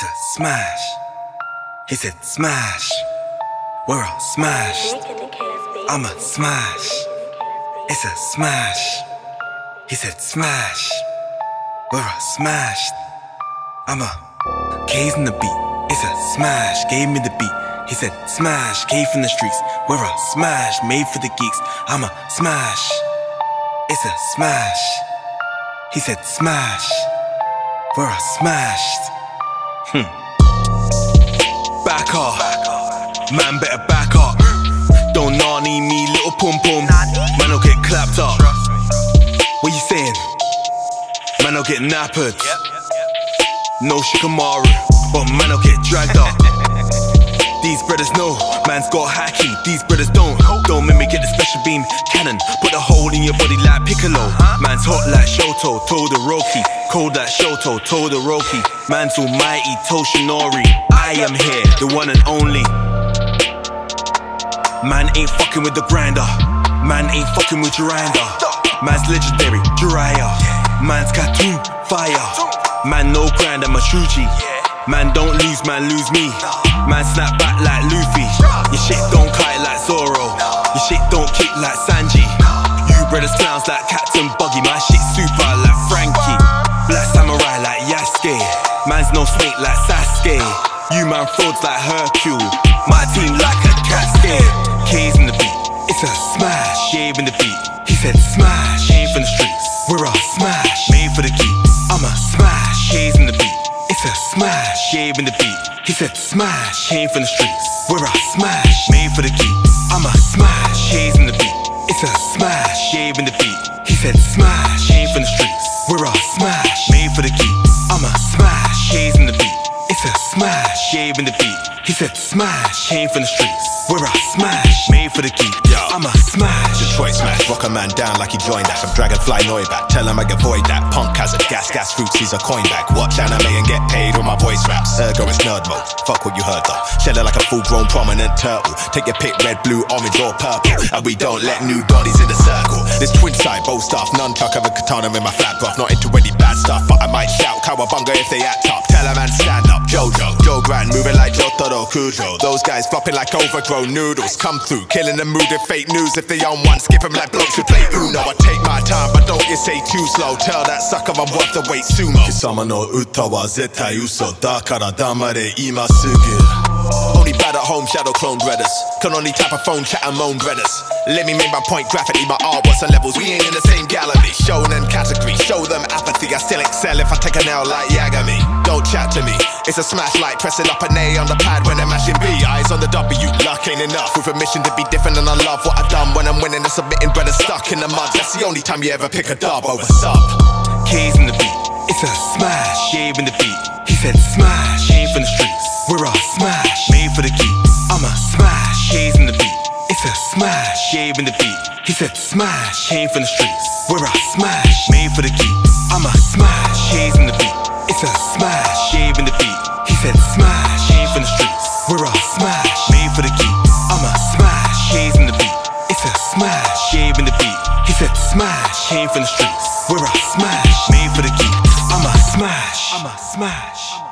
It's a smash. He said smash. We're a smash. I'm a smash. It's a smash. He said smash. We're a smash. I'm a K's in the beat. It's a smash. Gave me the beat. He said smash. K from the streets. We're a smash. Made for the geeks. I'm a smash. It's a smash. He said smash. We're a smashed. Hmm. Back off. Man better back up. Don't nanny me, little pum pum. Man will get clapped up. What you saying? Man will get nappered. No Shikamaru, but man will get dragged up. These brothers know, man's got Haki. These brothers don't. Don't make me get the special beam cannon. Put a hole in your body like Piccolo. Man's hot like Shoto, Todoroki. Cold like Shoto, Todoroki. Man's almighty, Toshinori. I am here, the one and only. Man ain't fucking with the grinder. Man ain't fucking with Jiraiya. Man's legendary, Jiraiya. Man's cartoon, fire. Man no grind, I'm a Shuji. Man don't lose, man lose me. Man snap back like Luffy. Your shit don't kite like Zoro. Your shit don't kick like Sanji. You brothers clowns like Captain Buggy. My shit snake like Sasuke. You man frauds like Hercule. My team like a cascade. K's in the beat. It's a smash. Gave in the beat. He said smash. Came from the streets. We're a smash. Made for the geeks. I'm a smash. K's in the beat. It's a smash. Gave in the beat. He said smash. Came from the streets. We're a smash. Made for the geeks. I'm a smash. K's in the beat. It's a smash. Gave in the beat. He said smash. Came from the streets. In the beat. He said smash. Came from the streets. We're a smash. Made for the geeks. I'm a smash. Detroit smash, rock a man down like he joined that. From Dragonfly Noiback, tell him I avoid that. Punk has a gas, gas fruits, he's a coin back. Watch anime and get paid with my voice raps. Ergo is nerd mode, fuck what you heard though. Shed it like a full grown prominent turtle. Take your pick, red, blue, orange, or purple. And we don't let new doddies in the circle. This twin side, bow stuff, none tuck of a katana in my flat buff. Not into any bad stuff, but I might shout cowabunga if they act up. Tell a man stand Jojo, Joe Grind moving like Jotaro Kujo. Those guys flopping like overgrown noodles. Come through, killing the mood with fake news. If they own one, skip them like blokes who play Uno. I take my time, but don't you say too slow. Tell that sucker I'm worth the wait sumo. Only bad at home, shadow clone brothers. Can only tap a phone, chat and moan brothers. Let me make my point graphically, my art what's the levels. We ain't in the same gallery. Show them category, show them apathy. I still excel if I take a nail like Yagami. Don't chat to me it's a smash like pressing up an A on the pad when I'm mashing B. Eyes on the W, luck ain't enough. With a mission to be different, and I love what I've done. When I'm winning and submitting, brothers stuck in the mud. That's the only time you ever pick a dub over sub. K's in the beat. It's a smash. Gave in the beat. He said smash. Came from the streets. We're all smash. Made for the geeks. I'm a smash. K's in the beat. It's a smash. Gave in the beat. He said smash. Came from the streets. We're all smash. Made for the geeks. Made for the geeks. I'm a smash. I'm a smash.